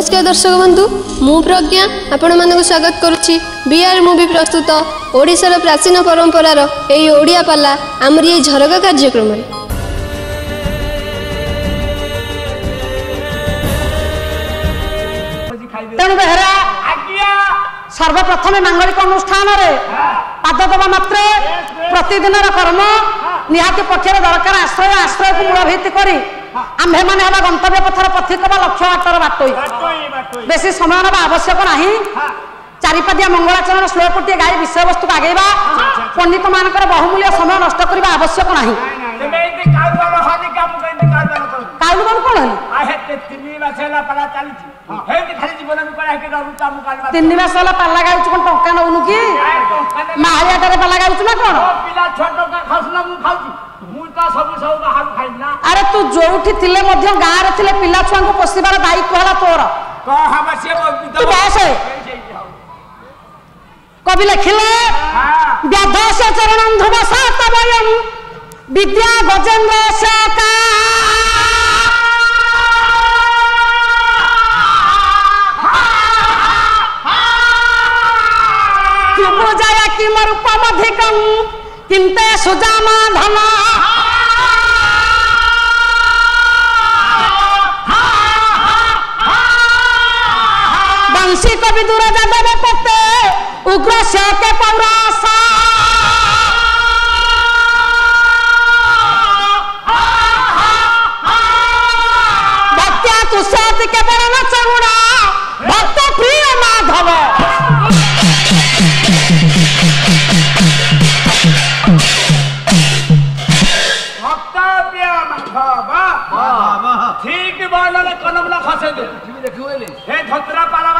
নমস্কার দর্শক বন্ধু মু প্রজ্ঞা আপনার স্বাগত করছি বিআর মুভি প্রস্তুত ওড়শার প্রাচীন পরম্পরার এই ওড়িয়া পালা আমার এই ঝরকা কার্যক্রম সর্বপ্রথমে মাঙ্গলিক অনুষ্ঠানের পাদ দেওয়া মাত্র প্রতিদিনের কর্ম নিহতি পক্ষের দরকার আশ্রয় আশ্রয় মূল ভিত্তি করে ଆମ୍ଭେ ମାନେ ହେବା ଗନ୍ତବ୍ୟ ପଥର ପଥିକ ବା ଲକ୍ଷ୍ୟ ବାଟର ବାଟୋଇ ବେଶୀ ସମୟ ନେବା ଆବଶ୍ୟକ ନାହିଁ ଚାରିପାଦିଆ ମଙ୍ଗଳାଚରଣ ଶ୍ଲୋକଟିଏ ଗାଇ ବିଷୟବସ୍ତୁକୁ ଆଗେଇବା ପଣ୍ଡିତମାନଙ୍କର ବହୁମୂଲ୍ୟ ସମୟ ନଷ୍ଟ କରିବା ଆବଶ୍ୟକ ନାହିଁ କାଲୁ ବାବୁ କଣ ହେଲି ତିନି ମାସ ହେଲା ପାଲା ଗାଉଛୁ କଣ ଟଙ୍କା ନଉନୁ କି ମାହାଳିଆଟାରେ ପାଲା ଗାଉଛୁ ନା କଣ আরে তু যৌঠি থিলে মধ্য গাঁরে থিলে পিলা ছুঁ পোষিবার দায়িত্ব হল তোর কবি লেখিলে ব্যাধস চরণন্ধুব বিদ্যা গজেন্দ্র সাকা ত্রিভুজায় সুজামা ধনা की दूर जाता में पत्ते उग्र के पौरासा भक्त्या तू साथ के बरना चरुड़ा भक्त प्रिय माधव भक्त प्रिय माधव हाँ, हाँ, हाँ। ठीक बाला कलम लखा से दे हे धतरा पाला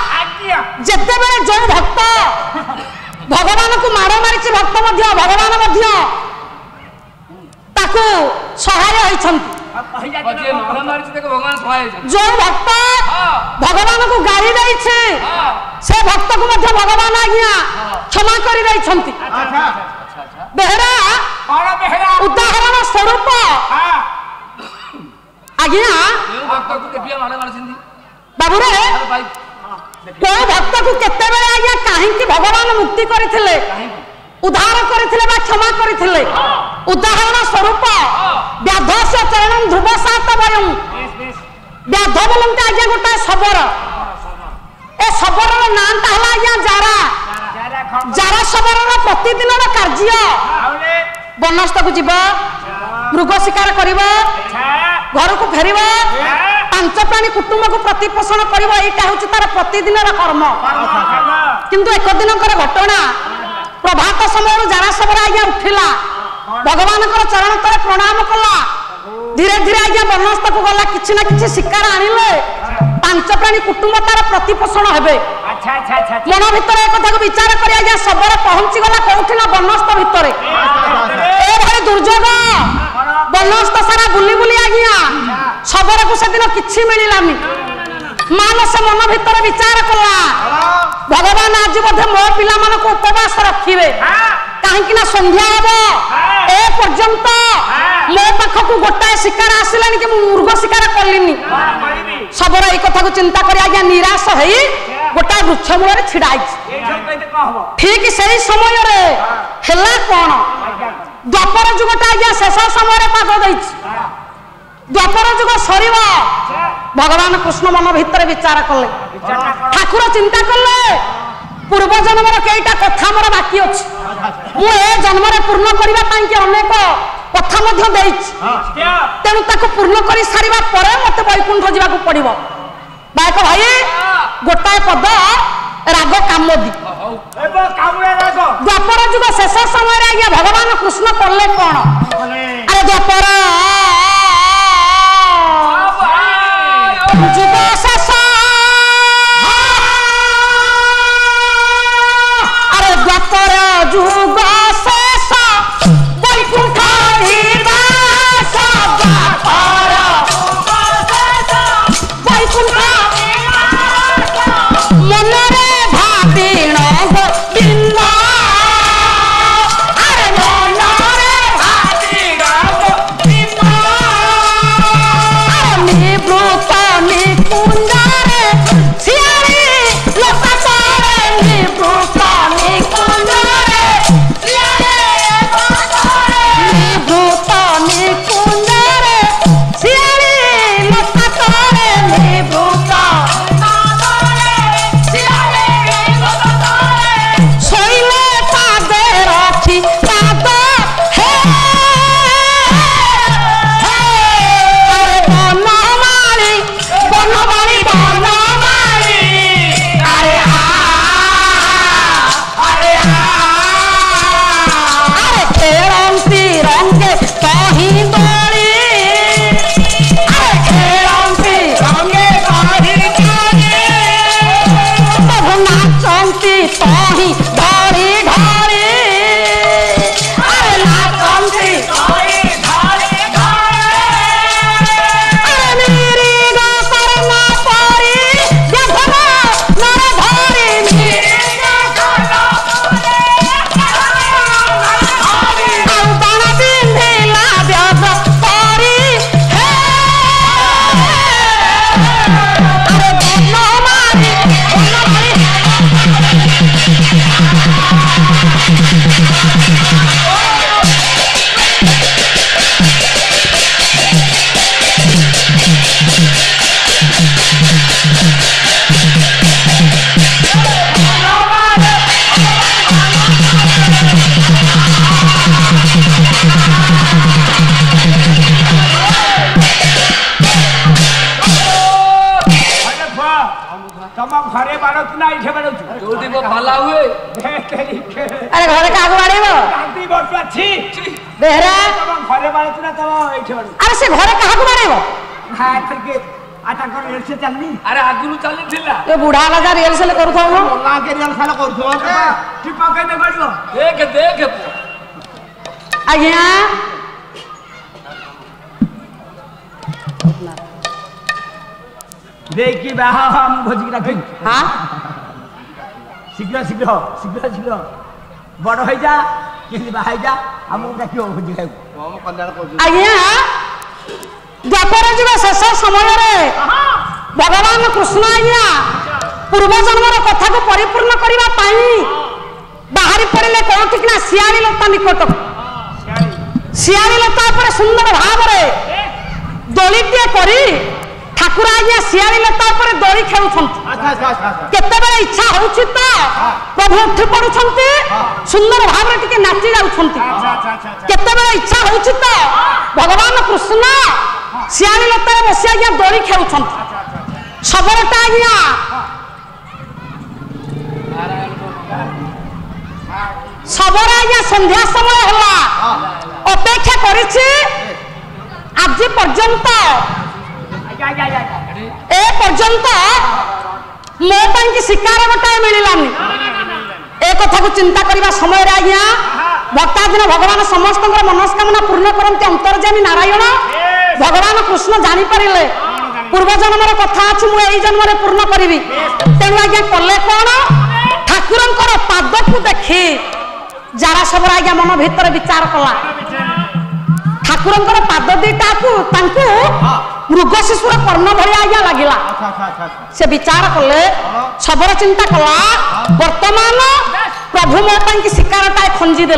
ଯେତେବେଳେ ଯେଉଁ ଭକ୍ତ ଭଗବାନଙ୍କୁ ମାଡ଼ ମାରିଛି ଭକ୍ତ ମଧ୍ୟ ଭଗବାନ ମଧ୍ୟ ତାକୁ ସହାୟ ହୋଇଛନ୍ତି ଯେଉଁ ଭକ୍ତ ଭଗବାନଙ୍କୁ ଗାଳି ଦେଇଛି ସେ ଭକ୍ତକୁ ମଧ୍ୟ ଭଗବାନ ଆଜ୍ଞା କ୍ଷମା କରି ଦେଇଛନ୍ତି ବେହେରା ଉଦାହରଣ ସ୍ୱରୂପ ଆଜ୍ଞା ବାବୁରେ কেউ ভক্তকে কেতবে আজ্ঞা কাহিকি ভগবান মুক্তি করে উদ্ধার করে বা ক্ষমা করে উদাহরণ স্বরূপ ব্যাধস্য চরণ ধ্রুব সাত বয়ম ব্যাধ বলতে আজ্ঞা গোটা শবর এ শবরর নাটা হল আজ্ঞা যারা যারা শবরর প্রতিদিনর কার্য বনস্তকু যাব মৃগ শিকার করব ঘরকু ফেরব পাঁচ প্রাণী কুটুম্বক প্রতিপোষণ করব এইটা হচ্ছে তার প্রতিদিনের কর্ম কিন্তু একদিন ঘটনা প্রভাত সময় জারাসবরা আজ্ঞা উঠিলা ভগবান চরণ তলে প্রণাম কলা ধীরে ধীরে আজ্ঞা বনস্তক গলা কিছু না কিছু শিকার আনলে পাঁচ প্রাণী কুটুম্ব তার প্রতিপোষণ হবে মন ভিতরে একথা বিচার করে আজ্ঞা শবরে পৌঁছি গলা কোটি না বনস্ত ভিতরে এভাবে দুর্যোগ বনস্ত সারা বুলি বুলি আজ্ঞা ଶବରକୁ ସେଦିନ କିଛି ମିଳିଲାନି ମାନସ ମନ ଭିତରେ ବିଚାର କଲା ଭଗବାନ ଆଜି ବୋଧେ ମୋ ପିଲାମାନଙ୍କୁ ଉପବାସ ରଖିବେ କାହିଁକି ନା ସନ୍ଧ୍ୟା ହେବ ଏ ପର୍ଯ୍ୟନ୍ତ ମୋ ପାଖକୁ ଗୋଟାଏ ଶିକାର ଆସିଲାନି କି ମୁଁ ମୃଗ ଶିକାର କଲିନି ଶବର ଏଇ କଥାକୁ ଚିନ୍ତା କରି ଆଜ୍ଞା ନିରାଶ ହେଇ ଗୋଟାଏ ବୃକ୍ଷ ମୂଳରେ ଛିଡା ହେଇଛି ଠିକ ସେଇ ସମୟରେ ହେଲା କ'ଣ ଦ୍ୱାପର ଯୁଗଟା ଆଜ୍ଞା ଶେଷ ସମୟରେ ପାଦ ଦେଇଛି ଦ୍ୱାପର ଯୁଗ ସରିବ ଭଗବାନ କୃଷ୍ଣ ମନ ଭିତରେ ବିଚାର କଲେ ଠାକୁର ଚିନ୍ତା କଲେ ପୂର୍ବ ଜନ୍ମର କେଇଟା କଥା ମୋର ବାକି ଅଛି ମୁଁ ଏ ଜନ୍ମରେ ପୂର୍ଣ୍ଣ କରିବା ପାଇଁ କି ଅନେକ କଥା ମଧ୍ୟ ଦେଇଛି ତେଣୁ ତାକୁ ପୂର୍ଣ୍ଣ କରି ସାରିବା ପରେ ମୋତେ ବୈକୁଣ୍ଠ ଯିବାକୁ ପଡିବ ବାୟକ ଭାଇ ଗୋଟାଏ ପଦ ରାଗ କାମୋଦି ଦ୍ୱାପର ଯୁଗ ଶେଷ ସମୟରେ ଆଜ୍ଞା ଭଗବାନ କୃଷ୍ଣ କଲେ କଣ ଆରେ ଦ୍ୱାପର ତମ ଘରେ ବାଡୁଛୁ ନା ଏଇଠି ବାଡୁଛୁ ପାଲା ହୁଏ ଆରେ ଘରେ କାହାକୁ ବାଡେଇବ କାନ୍ଦି ବର୍ଷ ଅଛି ବେହେରା ତମ ଘରେ ବାଡୁଛୁ ନା ତମ ଏଇଠି ବାଡୁଛୁ ଆରେ ସେ ଘରେ କାହାକୁ ବାଡେଇବ ତାଙ୍କର ରିଲ୍ସ ଚାଲିନି ଆରେ ଆଗରୁ ଚାଲିଥିଲା ଏ ବୁଢା ହେଲା ଯା ରିଲ୍ସ ହେଲେ କରୁଥାଉ ଲଙ୍କେ ରିଲ୍ସ ହେଲେ କରୁଥିବ ଟିପା କେମିତି ବାଡିବ ଦେଖ ଦେଖ ଆଜ୍ଞା দেখি বাহাম ভোজি রাখি হ্যাঁ শীঘ্র শীঘ্র শীঘ্র শীঘ্র বড় হয়ে যা কেমনি বাহাই যা আমাকে ডাকিও ভোজি খাইব আজ্ঞা ଦ୍ୱାପର ଯୁଗ ଶେଷ ସମୟରେ ଭଗବାନ କୃଷ୍ଣ ଆଜ୍ଞା ପୂର୍ବ ଜନ୍ମର କଥାକୁ ପରିପୂର୍ଣ୍ଣ କରିବା ପାଇଁ ବାହାରି ପଡ଼ିଲେ କଣ କିନା ଶିଆଳି ଲତା ନିକଟକୁ ଶିଆଳି ଲତା ଉପରେ ସୁନ୍ଦର ଭାବରେ ଦୋଳିଟିଏ କରି ঠাকুর আজ্ঞা নেতা উপরে দড়ি খেলুছন্তি কেতবে ইচ্ছা হচ্ছে তো প্রভু উঠি পড়ুছন্তি সুন্দর ভাবে টিকে নাচি যাচ্ছেন কেতবে ইচ্ছা হচ্ছে তো ভগবান কৃষ্ণ শিয়াড়ি লতায় বসে আজ্ঞা দড়ি খেলুছন্তি সবরটা আজ্ঞা সবর আজ্ঞা সন্ধ্যা সময় হলা অপেক্ষা করেছি আজ পর্যন্ত এ পর্যন্ত মো পাই শিকার গোটায় মিলানি এ কথা চিন্তা করা সময় আজ্ঞা ভক্তাধীন ভগবান সমস্ত মনস্কামনা পূর্ণ করতে অন্তর্জামী নারায়ণ ভগবান কৃষ্ণ জাঁপারে পূর্ব জন্মর কথা আছে মু এই জন্মরে পূর্ণ করিবি তেমন আজ্ঞা কলে কোণ ঠাকুরঙ্কর পাদকু দেখি যারা সবর আজ্ঞা মন ভিতরে বিচার কলা ঠাকুরঙ্কর পাদ দুইটাকু তাঙ্কু মৃগ শিশুর কর্ণ ভয়া আজ্ঞা লাগিলা সে বিচার কলে সবর চিন্তা কলা বর্তমান প্রভু মো পাই শিকার তাই খঞ্জি দে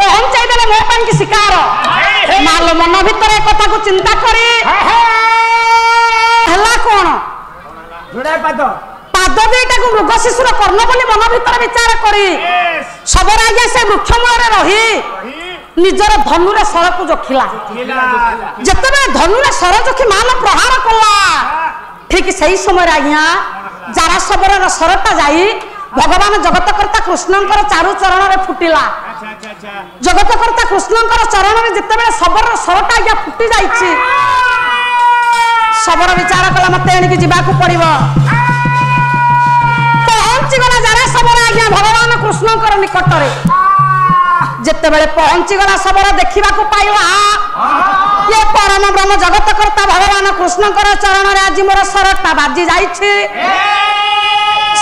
পহঞ্চাই দেলে মো পাইকি শিকার মাল মন ভিতরে এ কথা চিন্তা করে পাদ পাদ মৃগ শিশুর কর্ণ বলে মন ভিতরে বিচার করি সবর আজ্ঞা সে বৃক্ষ মূলরে রহি ନିଜର ଧନୁରେ ସରକୁ ଜଖିଲା ଯେତେବେଳେ ଧନୁରେ ସର ଜଖି ମାନ ପ୍ରହାର କଲା ଠିକ ସେଇ ସମୟରେ ଆଜ୍ଞା ଜାରାସବରର ସରଟା ଯାଇ ଭଗବାନ ଜଗତକର୍ତ୍ତା କୃଷ୍ଣଙ୍କର ଚାରୁ ଚରଣରେ ଫୁଟିଲା ଜଗତକର୍ତ୍ତା କୃଷ୍ଣଙ୍କର ଚରଣରେ ଯେତେବେଳେ ଶବରର ସରଟା ଆଜ୍ଞା ଫୁଟି ଯାଇଛି ଶବର ବିଚାର କଲା ମତେ ଆଣିକି ଯିବାକୁ ପଡିବ ପହଞ୍ଚିଗଲା ଜାରାସବର ଆଜ୍ଞା ଭଗବାନ କୃଷ୍ଣଙ୍କର ନିକଟରେ ଯେତେବେଳେ ପହଞ୍ଚିଗଲା ସବର ଦେଖିବାକୁ ପାଇଲା ଏ ପରମ ବ୍ରହ୍ମ ଜଗତ କର୍ତ୍ତା ଭଗବାନ କୃଷ୍ଣଙ୍କର ଚରଣରେ ଆଜି ମୋର ସରଟା ବାଜି ଯାଇଛି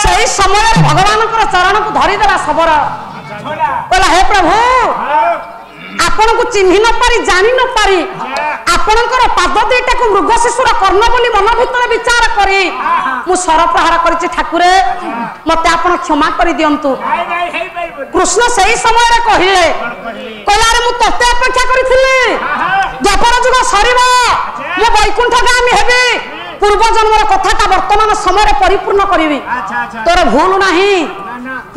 ସେଇ ସମୟରେ ଭଗବାନଙ୍କର ଚରଣକୁ ଧରିଦେଲା ସବର କହିଲା ହେ ପ୍ରଭୁ ଆପଣଙ୍କୁ ଚିହ୍ନି ନପାରି ଜାଣି ନପାରି ଆପଣଙ୍କର ପାଦ ଦୁଇଟାକୁ ମୃଗ ଶିଶୁର କର୍ଣ୍ଣ ବୋଲି ମନ ଭିତରେ ବିଚାର କରି ମୁଁ ସରପ୍ରହାର କରିଛି ଠାକୁରେ ମତେ ଆପଣ କ୍ଷମା କରିଦିଅନ୍ତୁ କୃଷ୍ଣ ସେଇ ସମୟରେ କହିଲେ କହିଲାରେ ମୁଁ ତତେ ଅପେକ୍ଷା କରିଥିଲି ଦ୍ୱାପର ଯୁଗ ସରିବ ମୁଁ ବୈକୁଣ୍ଠଗାମୀ ହେବି ପୂର୍ବ ଜନ୍ମର କଥାଟା ବର୍ତ୍ତମାନ ସମୟରେ ପରିପୂର୍ଣ୍ଣ କରିବି ତୋର ଭୁଲ ନାହିଁ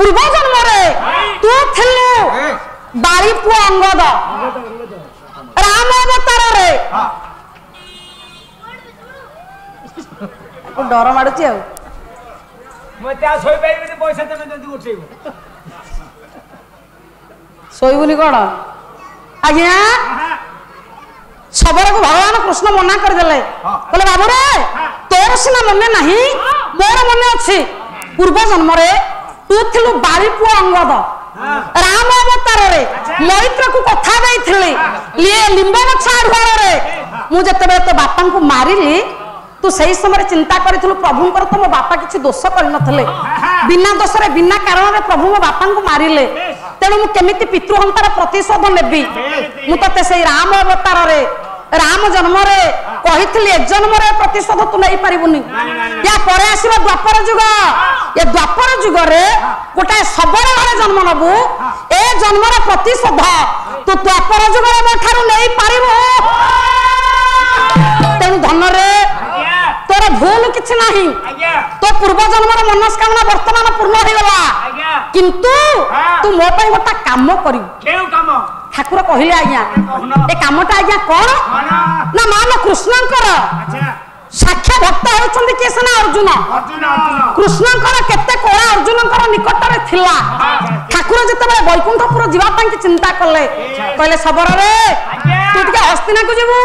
ପୂର୍ବ ଜନ୍ମରେ ତୁ ଥିଲୁ ବାରିପୁଅ ଅଙ୍ଗଦ ରାମ ଅବତାରରେ ଡର ମାଡୁଛି ଆଉ ଶୋଇବୁନି କଣ ଆଜ୍ଞା ଶବରକୁ ଭଗବାନ କୃଷ୍ଣ ମନା କରିଦେଲେ କହିଲେ ବାବୁରେ ତୋର ସିନା ମନେ ନାହିଁ ମୋର ମନେ ଅଛି ପୂର୍ବ ଜନ୍ମରେ ତୁ ଥିଲୁ ବାରିପୁଅ ଅଙ୍ଗଦ ରାମ ଅବତାରରେ ମୈତ୍ରକୁ କଥା ଦେଇଥିଲି ଇଏ ଲିମ୍ବ ଗଛ ଆଢୁଆଳରେ ମୁଁ ଯେତେବେଳେ ତୋ ବାପାଙ୍କୁ ମାରିଲି ତୁ ସେଇ ସମୟରେ ଚିନ୍ତା କରିଥିଲୁ ପ୍ରଭୁଙ୍କର ତ ମୋ ବାପା କିଛି ଦୋଷ କରିନଥିଲେ ବିନା ଦୋଷରେ ବିନା କାରଣରେ ପ୍ରଭୁ ମୋ ବାପାଙ୍କୁ ମାରିଲେ ତେଣୁ ମୁଁ କେମିତି ପିତୃହନ୍ତାର ପ୍ରତିଶୋଧ ନେବି ମୁଁ ତତେ ସେଇ ରାମ ଅବତାରରେ রাম জন্মরে কহিলে এ জন্মরে প্রতিশোধ তু নেই পারিবুনি ইয়া পরে আসিব দ্বাপর যুগ এ দ্বাপর যুগরে গোটায়ে শবর ঘরে জন্ম নবু এ জন্মর প্রতিশোধ তু দ্বাপর যুগরে মো ঠারু নেই পারিবু তেণু ধনরে তোর ভুল কিছু না তো পূর্ব জন্মর মনস্কামনা বর্তমান পূর্ণ হয়ে গলা কিন্তু তু মো গোটা কাম করিবু কাম ঠাকুর কহিলে আজ্ঞা এ কামটা আজ্ঞা কর না মান কৃষ্ণঙ্কর সাক্ষাৎ ভক্ত হচ্ছেন কে সেনা অর্জুন কৃষ্ণঙ্কর কেতে কড়া অর্জুনঙ্কর নিকটরে লা ঠাকুর যেতবে বৈকুণ্ঠপুর যা চিন্তা কলে কহিলে শবরের তু টিকে হস্তিনাকু যাবু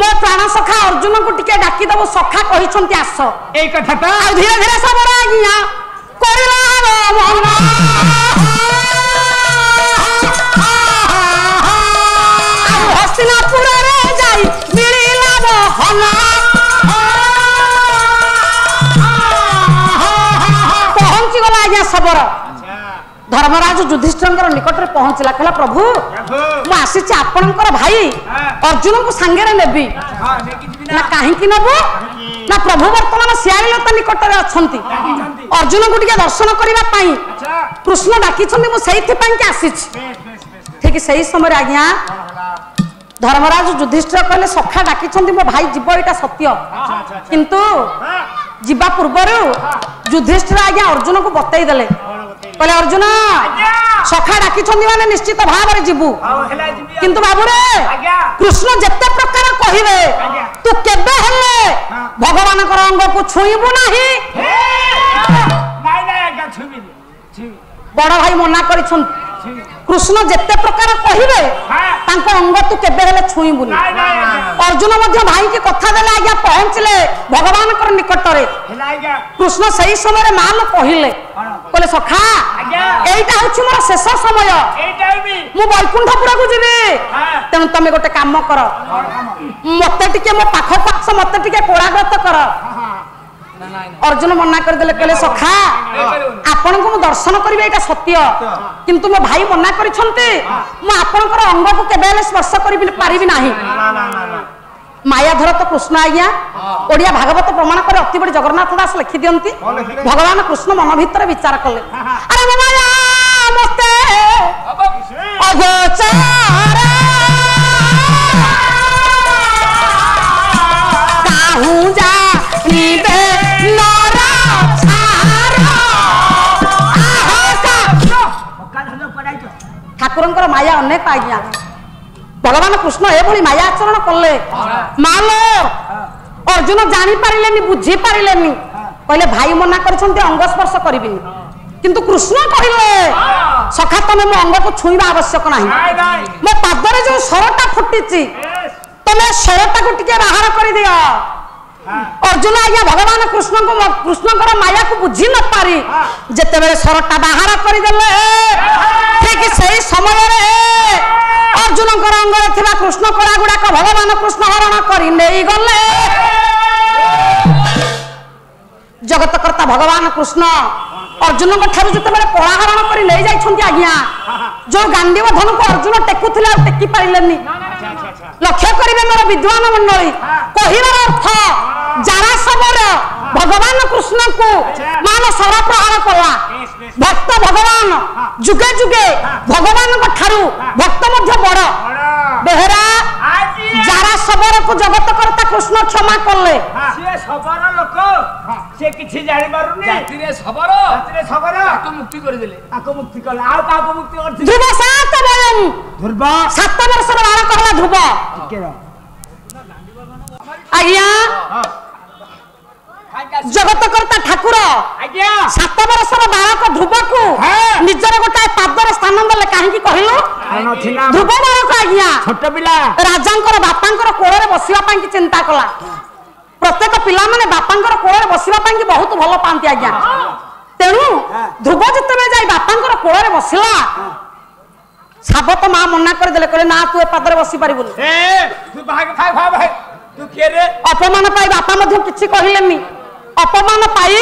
ମୋ ପ୍ରାଣ ସଖା ଅର୍ଜୁନଙ୍କୁ ଟିକେ ଡାକିଦବ ସଖା କହିଛନ୍ତି ଆସ ଏଇ କଥା ତ ଆଉ ধীরে ଧୀରେ ସବର ଆଜ୍ଞା କହିଲା दक्षिणापुर रे जाई मिलिला बहना पहुंच गला आज्ञा सबरा धर्मराज युधिष्ठर निकटରେ ପହଞ୍ଚିଲା କହିଲା ପ୍ରଭୁ ମୁଁ ଆସିଛି ଆପଣଙ୍କର ଭାଇ ଅର୍ଜୁନଙ୍କୁ ସାଙ୍ଗରେ ନେବି ନା କାହିଁକି ନେବୁ ନା ପ୍ରଭୁ ବର୍ତ୍ତମାନ ଶିଆଳିଲତା ନିକଟରେ ଅଛନ୍ତି ଅର୍ଜୁନଙ୍କୁ ଟିକେ ଦର୍ଶନ କରିବା ପାଇଁ କୃଷ୍ଣ ଡାକିଛନ୍ତି ମୁଁ ସେଇଥିପାଇଁକି ଆସିଛି ଠିକ ସେଇ ସମୟରେ ଆଜ୍ଞା ধর্মরাজ যুধিষ্ঠির কহিলেন সখা ডাকিছেন মো ভাই যাব এটা সত্য কিন্তু যা পূর্ব যুধিষ্ঠির আজ্ঞা অর্জুন কু বতাই দেলে কে অর্জুন সখা ডাকিছেন মানে নিশ্চিত ভাবে যু কিন্তু বাবুরে কৃষ্ণ যেত প্রকার কহবে তু কেবে হলে ভগবানকর অঙ্গকু ছুঁবু না বড় ভাই মনা করছেন কৃষ্ণ যেতে প্রকার কহবে হ্যাঁ। তাঙ্ক অঙ্গ তু কেবে হলে ছুঁবু অর্জুন মধ্যে ভাইকে কথা দেলে আজ্ঞা পৌঁছলে ভগবান নিকটরে কৃষ্ণ সেই সময় মান কহিলে কলে সখা এইটা হচ্ছে মোর শেষ সময় মু বৈকুণ্ঠপুর যাবি তেণু তুমি গোটে কাম কর মতো টিকে মো পাখ পাখ মতো টিকে কোড়াগ্রত কর অর্জুন মনা করে করেদেলে কে সখা আপনার দর্শন করবি এটা সত্য কিন্তু মো ভাই মনা করছেন মু আপনার অঙ্গক কেবে হলে স্পর্শ করি পারি না মায়াধর তো কৃষ্ণ আজ্ঞা ওড়িয়া ভাগবত প্রমাণ করে অতি বড় জগন্নাথ দাস লিখি দিকে ভগবান কৃষ্ণ মন ভিতরে বিচার কলে আরে ଠାକୁରଙ୍କର ମାୟା ଅନେକ ଆଜ୍ଞା ଭଗବାନ କୃଷ୍ଣ ଏଭଳି ମାୟା ଆଚରଣ କଲେ ମାଲ ଅର୍ଜୁନ ଜାଣିପାରିଲେନି ବୁଝିପାରିଲେନି କହିଲେ ଭାଇ ମନା କରିଛନ୍ତି ଅଙ୍ଗ ସ୍ପର୍ଶ କରିବିନି କିନ୍ତୁ କୃଷ୍ଣ କହିଲେ ସଖା ତମେ ମୋ ଅଙ୍ଗକୁ ଛୁଇଁବା ଆବଶ୍ୟକ ନାହିଁ ମୋ ପାଦରେ ଯୋଉ ସରଟା ଫୁଟିଛି ତମେ ସରଟାକୁ ଟିକେ ବାହାର କରିଦିଅ ଅର୍ଜୁନ ଆଜ୍ଞା ଭଗବାନ କୃଷ୍ଣଙ୍କୁ କୃଷ୍ଣଙ୍କର ମାୟାକୁ ବୁଝି ନପାରି ଯେତେବେଳେ ସରଟା ବାହାର କରିଦେଲେ ଯାଇକି ସେହି ସମୟରେ ଅର୍ଜୁନଙ୍କର ରଙ୍ଗରେ ଥିବା କୃଷ୍ଣ କଳା ଗୁଡାକ ଭଗବାନ କୃଷ୍ଣ ହରଣ କରି ନେଇଗଲେ ଜଗତକର୍ତ୍ତା ଭଗବାନ କୃଷ୍ଣ ଅର୍ଜୁନଙ୍କ ଠାରୁ ଯେତେବେଳେ କଳା ହରଣ କରି ନେଇଯାଇଛନ୍ତି ଆଜ୍ଞା ଯୋଉ ଗାନ୍ଧୀବ ଧନୁକୁ ଅର୍ଜୁନ ଟେକୁଥିଲେ ଆଉ ଟେକି ପାରିଲେନି ଲକ୍ଷ୍ୟ କରିବେ ମୋର ବିଦ୍ୱାନ ମଣ୍ଡଳୀ କହିବାର ଅର୍ଥ ଜାରାସବର ଭଗବାନ କୃଷ୍ଣଙ୍କୁ ମାନ ସରପ୍ରହାର କଲା ଭକ୍ତ ଭଗବାନ ଯୁଗେ ଯୁଗେ ଭଗବାନଙ୍କ ଠାରୁ ଭକ୍ତ ମଧ୍ୟ ବଡ ବେହେରା যারা সবরক জগতকর্তা কৃষ্ণ ক্ষমা করলে সে সবর লোক সে কিছু জানি পারুনি জাতিরে সবর জাতিরে সবর তাকে মুক্তি করে দিলে তাকে মুক্তি করলে আর কাকে মুক্তি করছে ধ্রুব সাত বয়ম ধ্রুব সাত বর্ষর বালক হলা ধ্রুব আজ্ঞা জগতকর্তা ଠାକୁର ସାତ ବର୍ଷର ବାଳକ ଧ୍ରୁବକୁ ନିଜର ଗୋଟାଏ ପାଦର ସ୍ଥାନ ଦେଲେ କାହିଁକି କହିଲୁ ଧ୍ରୁବ ବାଳକ ଆଜ୍ଞା ଛୋଟ ପିଲା ରାଜାଙ୍କର ବାପାଙ୍କର କୋଳରେ ବସିବା ପାଇଁ ଚିନ୍ତା କଲା ପ୍ରତ୍ୟେକ ପିଲାମାନେ ବାପାଙ୍କର କୋଳରେ ବସିବା ପାଇଁ ବହୁତ ଭଲ ପାଆନ୍ତି ଆଜ୍ଞା ତେଣୁ ଧ୍ରୁବ ଯେତେବେଳେ ଯାଇ ବାପାଙ୍କର କୋଳରେ ବସିଲା ସାବତ ମା ମନା କରିଦେଲେ କହିଲେ ନା ତୁ ଏ ପାଦରେ ବସି ପାରିବୁନି ଅପମାନ ପାଇ ବାପା ମଧ୍ୟ କିଛି କହିଲେନି ଅପମାନ ପାଇ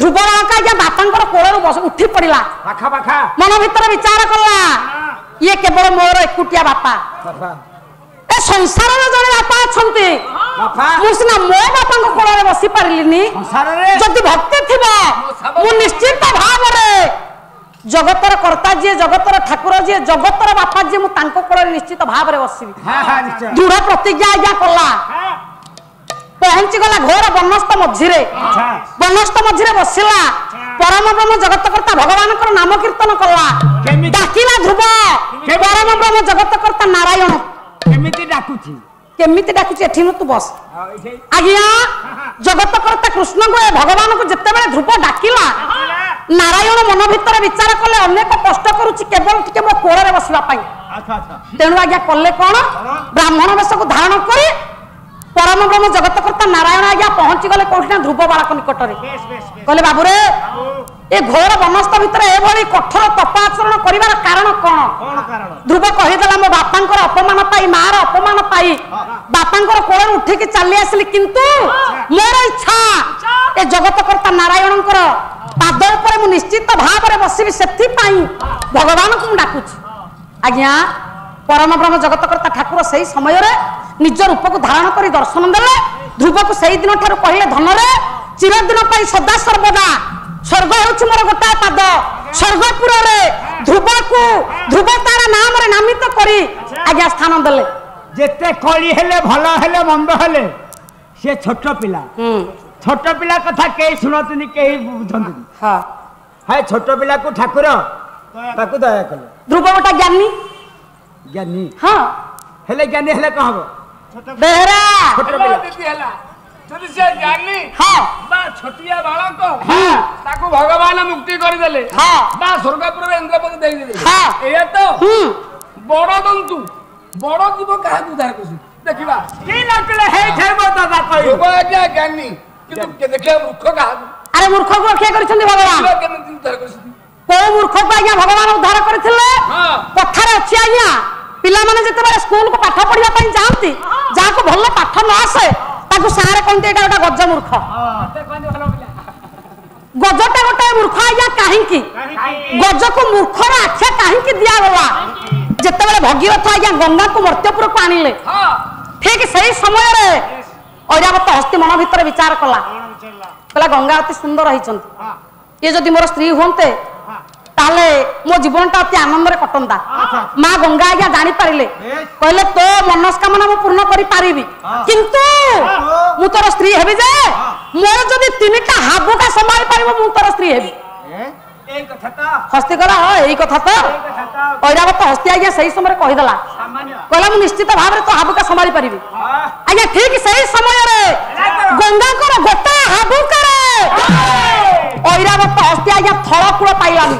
ধ্রুব লঙ্কা যে বাপাঙ্কর কোলর ଉଠି ପଡ଼ିଲା ମନ ଭିତରେ ବିଚାର କଲା ଇଏ କେବଳ ମୋର ଏକୁଟିଆ ବାପା ଏ সংসারের ଜଣେ ବାପା ଅଛନ୍ତି ମୁଁ ସିନା ମୋ ବାପାଙ୍କ କୋଳରେ ବସିପାରିଲିନି ଯଦି ଭକ୍ତି ଥିବ ମୁଁ ନିଶ୍ଚିନ୍ତ ଭାବରେ ଜଗତର କର୍ତ୍ତା ଯିଏ ଜଗତର ଠାକୁର ଯିଏ ଜଗତର ବାପା ଯିଏ ମୁଁ ତାଙ୍କ କୋଳରେ ନିଶ୍ଚିତ ଭାବରେ ବସିବି ଦୃଢ ପ୍ରତିଜ୍ଞା ଆଜ୍ଞା କଲା ପହଞ୍ଚିଗଲା ଘୋର ବନସ୍ତ ମଝିରେ ବନସ୍ତ ମଝିରେ ବସିଲା ପରମ ବ୍ରହ୍ମ ଜଗତକର୍ତ୍ତା ଭଗବାନଙ୍କର ନାମ କୀର୍ତ୍ତନ କଲା ଡାକିଲା ଧ୍ରୁବ ପରମ ବ୍ରହ୍ମ ଜଗତକର୍ତ୍ତା ନାରାୟଣ କେମିତି ଡାକୁଛି କେମିତି ଡାକୁଛି ଏଠି ମୁଁ ତୁ ବସ ଆଜ୍ଞା ଜଗତକର୍ତ୍ତା କୃଷ୍ଣଙ୍କୁ ଏ ଭଗବାନଙ୍କୁ ଯେତେବେଳେ ଧ୍ରୁବ ଡାକିଲା ନାରାୟଣ ମନ ଭିତରେ ବିଚାର କଲେ ଅନେକ କଷ୍ଟ କରୁଛି କେବଳ ଟିକେ ମୋ କୋଳରେ ବସିବା ପାଇଁ ତେଣୁ ଆଜ୍ଞା କଲେ କ'ଣ ବ୍ରାହ୍ମଣ ବେଶକୁ ଧାରଣ କରି পরম ব্রহ্ম জগতকর্তা নারায়ণ আজ্ঞা পৌঁছি পৌঁছিগলে কোটি না ধ্রুব বাড়ক নিকটরে কলে বাবুরে এ ঘোর বনস্থ ভিতরে এভাবে কঠোর তপ আচরণ করিবার কারণ কোন ধ্রুব কহিদেলা মো বাপাঙ্কর অপমান পাই মার অপমান পাই বাপাঙ্কর কোলে উঠিকি চালি আসলি কিন্তু মোর ইচ্ছা এ জগতকর্তা নারায়ণঙ্কর পাদ উপরে মু নিশ্চিত ভাবরে বসিবি সেথিপাই ভগবানଙ୍କୁ ডাকুছি আজ্ঞা ପରମ ବ୍ରହ୍ମ ଜଗତକର୍ତ୍ତା ଠାକୁର ସେହି ସମୟରେ ନିଜ ରୂପକୁ ଧାରଣ କରି ଦର୍ଶନ ଦେଲେ ଧ୍ରୁବକୁ ସେଇ ଦିନ ଠାରୁ କହିଲେ ଧନରେ ଚିରଦିନ ପାଇଁ ସଦା ସର୍ବଦା ସ୍ୱର୍ଗ ହେଉଛି ମୋର ଗୋଟାଏ ପାଦ ସ୍ୱର୍ଗପୁରରେ ଧ୍ରୁବକୁ ଧ୍ରୁବ ତାର ନାମରେ ନାମିତ କରି ଆଜ୍ଞା ସ୍ଥାନ ଦେଲେ ଯେତେ କଳି ହେଲେ ଭଲ ହେଲେ ମନ୍ଦ ହେଲେ ସେ ଛୋଟ ପିଲା ଛୋଟ ପିଲା କଥା କେହି ଶୁଣନ୍ତିନି କେହି ବୁଝନ୍ତିନି ହଁ ଛୋଟ ପିଲାକୁ ଠାକୁର ତାକୁ ଦୟା କଲେ ଧ୍ରୁବ ଗୋଟା ଜ୍ଞାନୀ ज्ञानी हां हेले ज्ञानी हेले कहबो बेहरा छोट बेला दीदी हेला ଯଦି ସେ ଜ୍ଞାନୀ ବା ଛୋଟିଆ ବାଳକ ତାକୁ ଭଗବାନ ମୁକ୍ତି କରିଦେଲେ ବା ସ୍ୱର୍ଗପୁରରେ ଇନ୍ଦ୍ରପତି ଦେଇଦେଲେ ଏହା ତ ବଡ ଜନ୍ତୁ ବଡ ଜୀବ କାହାକୁ ଉଦ୍ଧାର କରୁଛି ଦେଖିବା କି ନକଲେ ହେଇଥିବ ଦାଦା କହିବ ଆଜ୍ଞା ଜ୍ଞାନୀ କିନ୍ତୁ ଦେଖିବା ମୂର୍ଖ କାହାକୁ ଆରେ ମୂର୍ଖକୁ ରକ୍ଷା କରିଛନ୍ତି ଭଗବାନ କେମିତି ଉଦ୍ଧାର କରିଛନ୍ତି କୋଉ ମୂର୍ଖକୁ ଆଜ୍ଞା ଭଗବାନ ଉଦ୍ଧାର କରିଥିଲେ କଥାରେ ଅଛି ଆଜ୍ଞା ପିଲାମାନେ ଯେତେବେଳେ ସ୍କୁଲକୁ ପାଠ ପଢିବା ପାଇଁ ଯାଆନ୍ତି ଯାହାକୁ ଭଲ ପାଠ ନ ଆସେ ତାକୁ ସାର୍ କହନ୍ତି ଏଇଟା ଗୋଟେ ଗଜ ମୂର୍ଖ ଗଜଟା ଗୋଟେ ମୂର୍ଖ ଆଜ୍ଞା କାହିଁକି ଗଜକୁ ମୂର୍ଖର ଆଖ୍ୟା କାହିଁକି ଦିଆଗଲା ଯେତେବେଳେ ଭଗୀରଥ ଆଜ୍ଞା ଗଙ୍ଗାକୁ ମର୍ତ୍ତ୍ୟପୁରକୁ ଆଣିଲେ ଠିକ ସେଇ ସମୟରେ ଐରାବତ ହସ୍ତି ମନ ଭିତରେ ବିଚାର କଲା କହିଲା ଗଙ୍ଗା ଅତି ସୁନ୍ଦର ହେଇଛନ୍ତି ଇଏ ଯଦି ମୋର ସ୍ତ୍ରୀ ହୁଅନ୍ତେ তাহলে মো জীবনটা অতি আনন্দরে কটন্তা আচ্ছা। মা গঙ্গা আজ্ঞা জাঁপারে কহিলেন তো মনস্কামনা মু পূর্ণ করে পারিবি কিন্তু মু তোর স্ত্রী হবি যে মো যদি তিনটা হাবুকা সম্ভালি পারিব মু তোর স্ত্রী হবি হস্তি করা এই কথা তো ঐরাবত হস্তি আজ্ঞা সেই সময় কহিদেলা কহিলা মু নিশ্চিত ভাবে তো হাবুকা সম্ভালি পারি আজ্ঞা ঠিক সেই সময় গঙ্গা গোটা হাবুকারে ঐরাবত অস্তি আজ্ঞা থরকুড় পাইলাম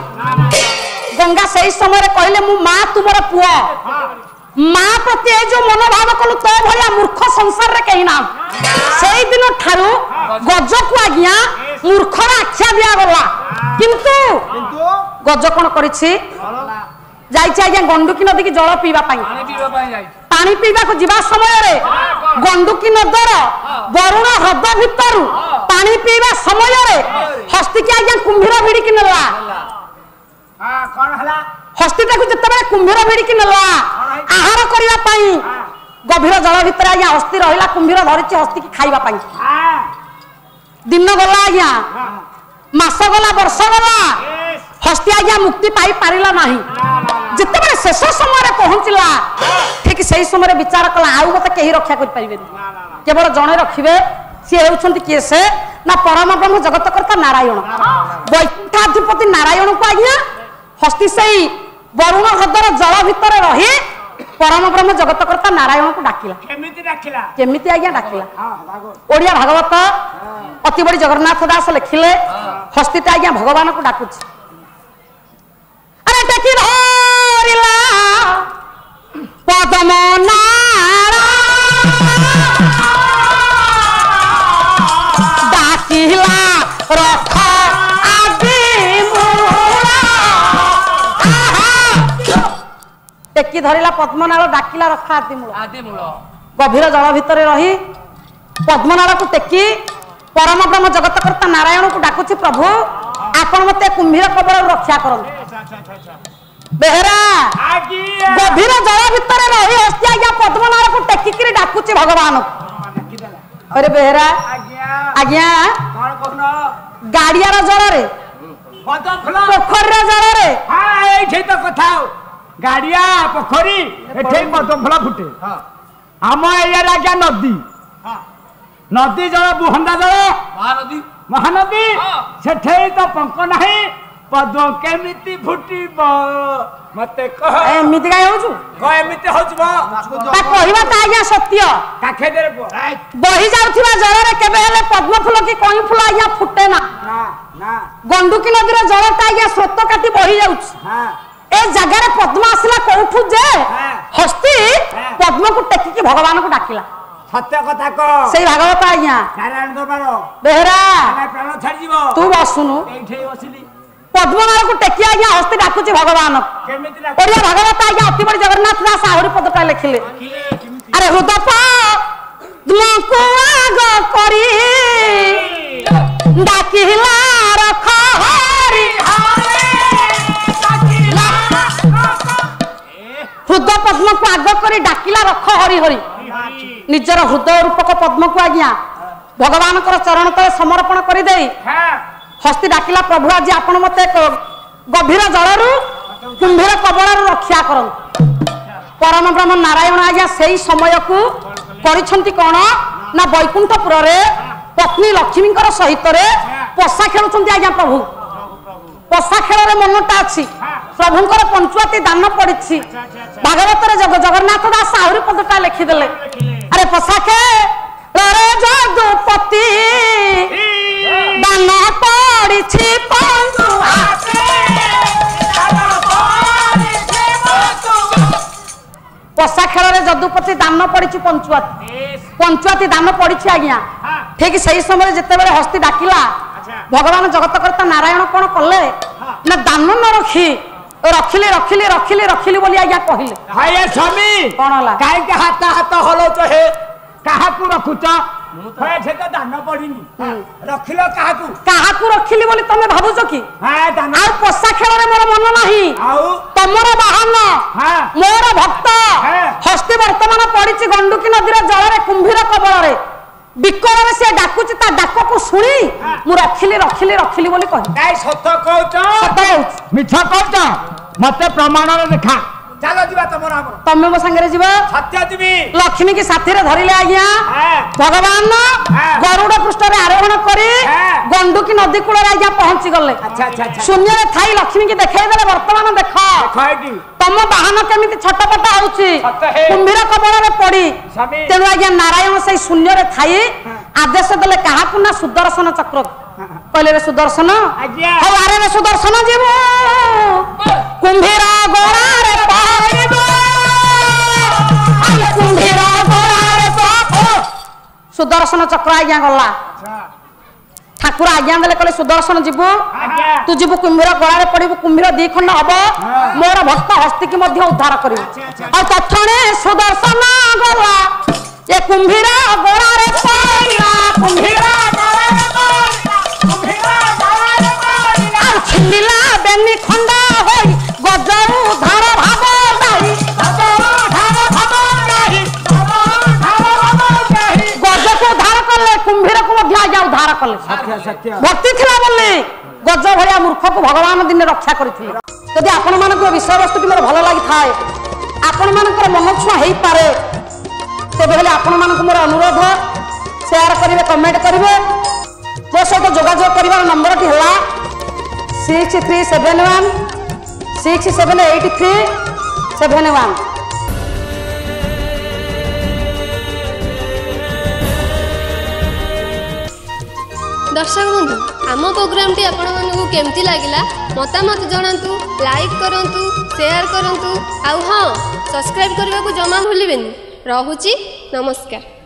গঙ্গা সেই সময় কহিলে মু মা তুমর পুয়া মা প্রতি এই যে মনোভাব কলু তো ভাইয়া মূর্খ সংসারে কেই না সেই দিন ঠারু গজকু আজ্ঞা মূর্খর আখ্যা দিয়া গলা কিন্তু গজ কোণ করেছি যাইছে আজ্ঞা গণ্ডকী নদীকে জল পিবা পাই পানি পিবাকু যা সময়রে গণ্ডকী নদর বরুণ হ্রদ ভিতর পানি পিবা সময়রে হস্তিকে আজ্ঞা কুম্ভীর ভিড়িকি নেলা হস্তিটাকে যেতবে কুম্ভীর ভিড়িকি নেলা আহার করা গভীর জল ভিতরে আজ্ঞা হস্তি রহিলা কুম্ভীর ধরিছি হস্তিকে খাইবা পাই দিন গলা আজ্ঞা মাস গলা বর্ষ গলা হস্তি আজ্ঞা মুক্তি পাই পারিলা নাহি ଯେତେବେଳେ ଶେଷ ସମୟରେ ପହଞ୍ଚିଲା ଠିକ ସେଇ ସମୟରେ ବିଚାର କଲା ଆଉ ମୋତେ କେହି ରକ୍ଷା କରିପାରିବେନି କେବଳ ଜଣେ ରଖିବେ ସିଏ ହେଉଛନ୍ତି କିଏ ସେ ନା ପରମ ବ୍ରହ୍ମ ଜଗତକର୍ତ୍ତା ନାରାୟଣ ବୈକୁଣ୍ଠାଧିପତି ନାରାୟଣଙ୍କୁ ଆଜ୍ଞା ହସ୍ତି ସେଇ ବରୁଣ ହ୍ରଦର ଜଳ ଭିତରେ ରହି ପରମ ବ୍ରହ୍ମ ଜଗତକର୍ତ୍ତା ନାରାୟଣଙ୍କୁ ଡାକିଲା କେମିତି ଆଜ୍ଞା ଡାକିଲା ଓଡ଼ିଆ ଭାଗବତ ଅତିବଡ଼ି ଜଗନ୍ନାଥ ଦାସ ଲେଖିଲେ ହସ୍ତିଟା ଆଜ୍ଞା ଭଗବାନଙ୍କୁ ଡାକୁଛି ଆରେ ଟେକି ରହ পদম ডাকিলা রক্ষ টেকি ধরিলা পদ্মনাল ডাকিলা রক্ষা আদিমূল গভীর জল ভিতরে রহি পদ্মনালকু টেকি পরম ব্রহ্ম জগতকর্তা নারায়ণকু ডাকুছি প্রভু আপন মতে কুম্ভীর কবর রক্ষা করন্তু ବେହେରା ଗଭୀର ଜଳ ଭିତରେ ରହି ଅଛି ଆଜ୍ଞା ପଦ୍ମନାଳକୁ ଟେକିକିରି ଡାକୁଛି ଭଗବାନ ଆରେ ବେହେରା ଆଜ୍ଞା ଗାଡିଆର ଜଳରେ ପୋଖରୀର ଜଳରେ ଏଇଠି ତ କଥା ଗାଡିଆ ପୋଖରୀ ଏଠି ପଦ୍ମଫୁଲ ଫୁଟେ ଆମ ଏରିଆରେ ଆଜ୍ଞା ନଦୀ ନଦୀ ଜଳ ବୁହଣ୍ଡା ଜଳ ମହାନଦୀ ସେଠେଇ ତ ପଙ୍କ ନାହିଁ ପଦ କେମିତି ଫୁଟିବ ମତେ କହ ଏମିତି କାଇଁ ହଉଛୁ କହ ଏମିତି ହଉଛୁ ତା କହିବା ତା ଆଜ୍ଞା ସତ୍ୟ କାଖେଦେରେ ବହି ଯାଉଥିବା ଜଳରେ କେବେ ହେଲେ ପଦ୍ମ ଫୁଲ କି କଇଁ ଫୁଲ ଆଜ୍ଞା ଫୁଟେ ନା ଗଣ୍ଡୁକି ନଦୀର ଜଳଟା ଆଜ୍ଞା ସ୍ରୋତ କାଟି ବହି ଯାଉଛି ଏ ଜାଗାରେ ପଦ୍ମ ଆସିଲା କୋଉଠୁ ଯେ ହସ୍ତି ପଦ୍ମକୁ ଟେକିକି ଭଗବାନଙ୍କୁ ଡାକିଲା সত্য কথা ক সেই ভাগবত আজ্ঞা নারায়ণ দরবার বেহরা প্রাণ ছাড়িব তু বসুনু এইঠাই বসিলি ପଦ୍ମନାଳକୁ ଟେକି ଆଜ୍ଞା ହସ୍ତି ଡାକୁଛି ଭଗବାନ ଓଡ଼ିଆ ଭଗବତ ଆଜ୍ଞା ଅତି ବଡ଼ ଜଗନ୍ନାଥ ଦାସ ଆହୁରି ପଦଟା ଲେଖିଲେ ଆରେ ହୃଦକୁ ଆଗ କରି ହୃଦ ପଦ୍ମକୁ ଆଗ କରି ଡାକିଲା ରଖ ହରି ହରି ନିଜର ହୃଦୟ ରୂପକ ପଦ୍ମକୁ ଆଜ୍ଞା ଭଗବାନଙ୍କର ଚରଣ ତଳେ ସମର୍ପଣ କରିଦେଇ হস্তি ডাকিলা প্রভু আজি আপন মতে গভীর জলর কুম্ভীর কবলর রক্ষা করুন পরম ব্রহ্ম নারায়ণ আজ্ঞা সেই সময়কু করেছেন কোণ না বৈকুণ্ঠপুরে পত্নী লক্ষ্মীঙ্কর সহিত পশা খেলুছেন আজ্ঞা প্রভু পশা খেলার মনটা আছে প্রভুঙ্কর পঞ্চুয়াতি দান পড়িছি ভাগবতরে জগন্নাথ দাস আহরি পদটা লেখিদেলে আরে পশা রে পতি দানা পড়েছে পশু হাতে ପଶା ଖେଳରେ ଯଦୁପତି ଦାନ ପଡିଛି ପଞ୍ଚୁଆତି ପଞ୍ଚୁଆତି ଦାନ ପଡିଛି ଆଜ୍ଞା ଠିକ ସେଇ ସମୟରେ ଯେତେବେଳେ ହସ୍ତି ଡାକିଲା ଭଗବାନ ଜଗତକର୍ତ୍ତା ନାରାୟଣ କଣ କଲେ ନା ଦାନ ନ ରଖି ରଖିଲେ ରଖିଲେ ରଖିଲେ ରଖିଲେ ବୋଲି ଆଜ୍ଞା କହିଲେ କଣ ହେଲା କାହିଁକି ହାତ ହାତ ହଲଉଛ ହେ କାହାକୁ ରଖୁଛ সেটা দান পড়িনি ରଖିଲ କାହାକୁ କାହାକୁ ରଖିଲି ବୋଲି ତମେ ଭାବୁଛ କି ଆଉ ପୋଷା ଖେଳରେ ମୋର ମନ ନାହିଁ ତମର ବାହନ ମୋର ଭକ୍ତ ହସ୍ତି ବର୍ତ୍ତମାନ ପଡିଛି ଗଣ୍ଡୁକି ନଦୀର ଜଳରେ କୁମ୍ଭୀର କବଳରେ ବିକଳରେ ସେ ଡାକୁଛି ତା ଡାକକୁ ଶୁଣି ମୁଁ ରଖିଲି ରଖିଲି ରଖିଲି ବୋଲି କହିଲି ସତ କହୁଛ ସତ କହୁଛି ମିଛ କହୁଛ ମତେ ପ୍ରମାଣରେ ଦେଖା ଚାଲ ଯିବା ତମର ଆମର ତମେ ମୋ ସାଙ୍ଗରେ ଯିବ ସତ୍ୟ ଯିବି ଲକ୍ଷ୍ମୀ କି ସାଥିରେ ଧରିଲେ ଆଜ୍ଞା ଭଗବାନ ଗରୁଡ ପୃଷ୍ଠରେ ଆରୋହଣ କରି ଗଣ୍ଡୁକି ନଦୀ କୂଳରେ ଆଜ୍ଞା ପହଞ୍ଚି ଗଲେ ଶୂନ୍ୟରେ ଥାଇ ଲକ୍ଷ୍ମୀ କି ଦେଖେଇ ଦେଲେ ବର୍ତ୍ତମାନ ଦେଖ ତମ ବାହନ କେମିତି ଛଟପଟ ହଉଛି କୁମ୍ଭୀର କବଳରେ ପଡି ତେଣୁ ଆଜ୍ଞା ନାରାୟଣ ସେଇ ଶୂନ୍ୟରେ ଥାଇ ଆଦେଶ ଦେଲେ କାହାକୁ ନା ସୁଦର୍ଶନ ଚକ୍ର କହିଲେ ରେ ସୁଦର୍ଶନ ହଉ ଆରେ ରେ ସୁଦର୍ଶନ ଯିବୁ କୁମ୍ଭୀର ଗୋଳାରେ सुदर्शन चक्र आज्ञा गला ठाकुर आज्ञा देले कहले सुदर्शन जीवु तू जीवु कुम्भीर गलार पड़ू कुम्भीर दी खंड हम मोर भक्त हस्ती की मध्य उद्धार कर तत्णे सुदर्शन गला ये कुम्भीर गलार कुम्भीर छिंदिला बेनी खंड ভক্তি ଥିଲା ବୋଲି ଗଜ ଭଳିଆ ମୂର୍ଖକୁ ଭଗବାନ ଦିନେ ରକ୍ଷା କରିଥିଲେ ଯଦି ଆପଣମାନଙ୍କର ବିଷୟବସ୍ତୁଟି ମୋର ଭଲ ଲାଗିଥାଏ ଆପଣମାନଙ୍କର ମନଛୁଆଁ ହେଇପାରେ ତେବେ ହେଲେ ଆପଣମାନଙ୍କୁ ମୋର ଅନୁରୋଧ ସେୟାର କରିବେ କମେଣ୍ଟ କରିବେ ମୋ ସହିତ ଯୋଗାଯୋଗ କରିବାର ନମ୍ବରଟି ହେଲା six three seven one six seven eight three seven one ଦର୍ଶକ ବନ୍ଧୁ ଆମ ପ୍ରୋଗ୍ରାମ୍ଟି ଆପଣମାନଙ୍କୁ କେମିତି ଲାଗିଲା ମତାମତ ଜଣାନ୍ତୁ ଲାଇକ୍ କରନ୍ତୁ ସେୟାର କରନ୍ତୁ ଆଉ ହଁ ସବସ୍କ୍ରାଇବ୍ କରିବାକୁ ଜମା ଭୁଲିବେନି ରହୁଛି ନମସ୍କାର